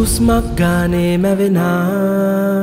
හුස්මක් ගානේ මැවෙනා.